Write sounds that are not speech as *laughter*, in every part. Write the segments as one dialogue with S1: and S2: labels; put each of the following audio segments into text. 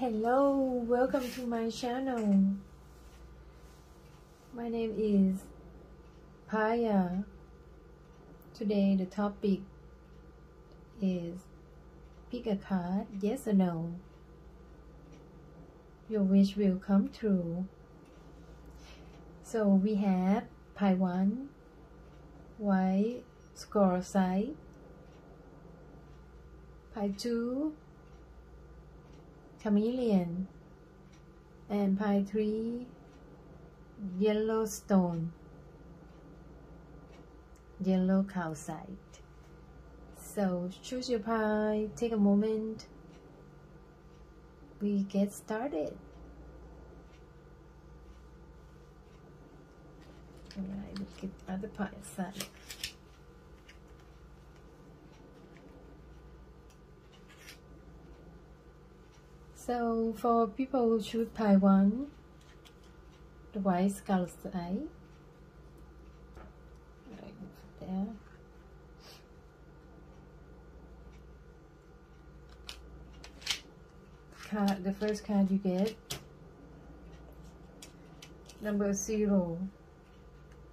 S1: Hello, welcome to my channel. My name is Paya. Today the topic is pick a card, yes or no. Your wish will come true. So we have pie 1, white scolecite, pie 2, chameleon, and pie 3, Yellowstone, yellow calcite. So choose your pie, take a moment. We get started. Alright, let's get other pie aside. So for people who choose one, the white skulls eye. Right there. Card, the first card you get, number zero,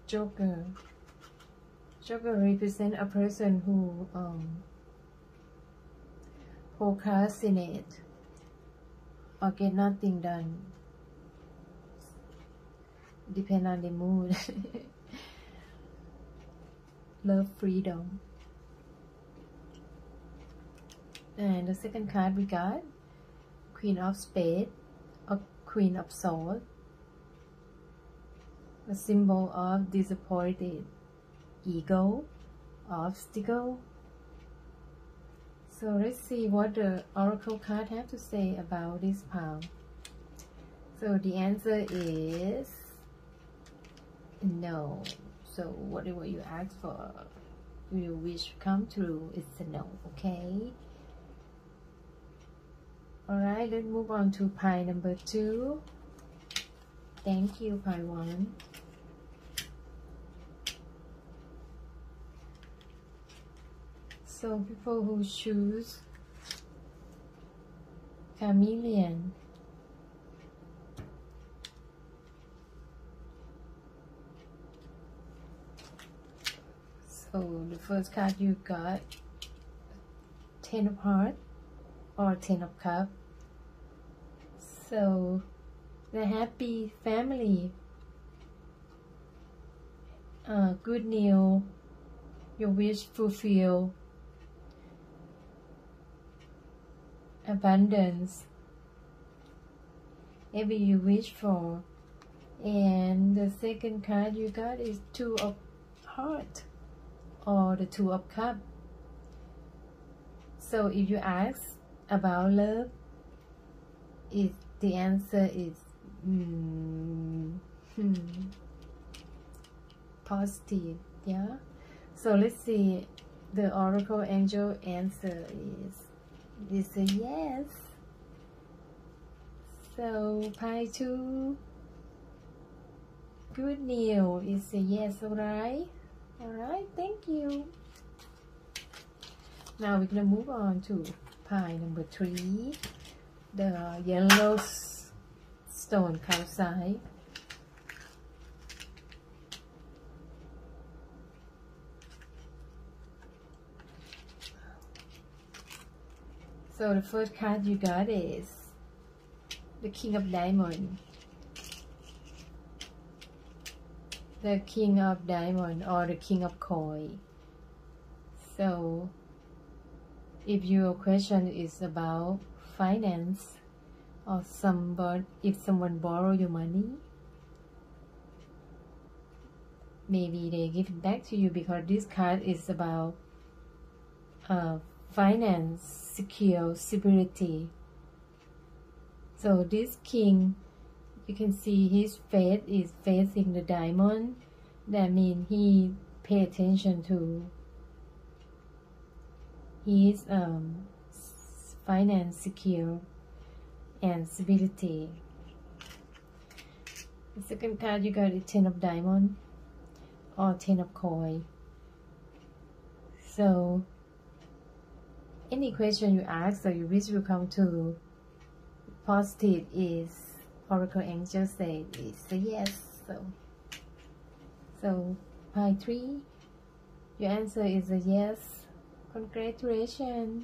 S1: Joker. Joker represent a person who um, procrastinate or get nothing done. Depend on the mood. *laughs* Love freedom. And the second card we got queen of spades or queen of swords. A symbol of disappointed ego obstacle so let's see what the oracle card have to say about this poem. So the answer is no. So whatever you ask for, your wish come true, it's a no, okay? Alright, let's move on to pie number two. Thank you, pie one. So people who choose chameleon. So the first card you got Ten of Hearts or Ten of Cups. So the happy family, uh, good news, your wish fulfilled, abundance. Every you wish for. And the second card you got is two of heart or the two of cup so if you ask about love it the answer is mm, hmm, positive yeah? So let's see the oracle angel answer is is a yes. So pie two. Good news is a yes, alright? Alright, thank you. Now we're gonna move on to pie number three. The yellow stone calcite. So the first card you got is the King of Diamond. The King of Diamond or the King of Coin. So if your question is about finance or somebody if someone borrow your money maybe they give it back to you because this card is about uh, finance, secure, stability. So this king, you can see his face is facing the diamond. That means he pay attention to his um, finance, secure, and stability. The second card you got is Ten of Diamond or Ten of Coin. So any question you ask or you wish will come to positive is Oracle Angel said is a yes. So, so pile three, your answer is a yes. Congratulations.